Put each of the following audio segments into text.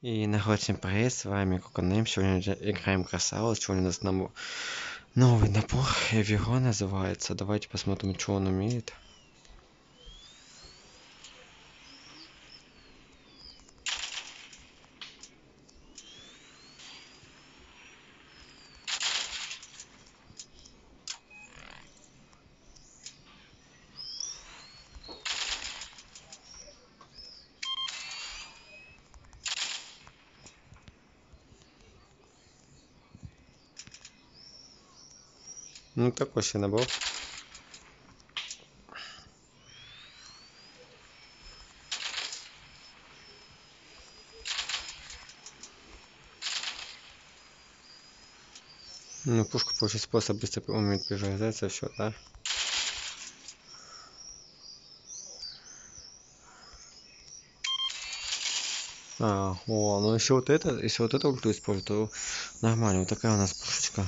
И народ, всем привет, с вами Куканем. Сегодня играем красаву. Сегодня у нас новый набор. Эвиро называется. Давайте посмотрим, что он умеет. Ну такой себе набор. Ну, пушка получить способ быстро умеет перезаряжаться, все, да? А, о, ну еще вот это, если вот это ульту использовать, то нормально. Вот такая у нас пушечка.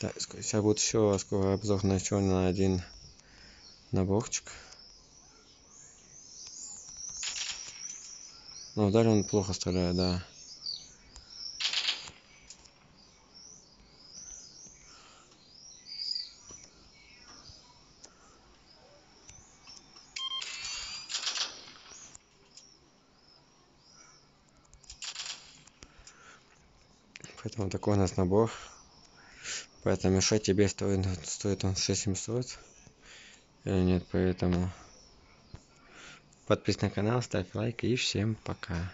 Так, сейчас будет еще скоро обзор на еще на один наборчик. Ну, вдали он плохо стреляет, да. Поэтому такой у нас набор. Поэтому мешать тебе стоит, стоит он 6700 или нет, поэтому подписывайся на канал, ставь лайк и всем пока.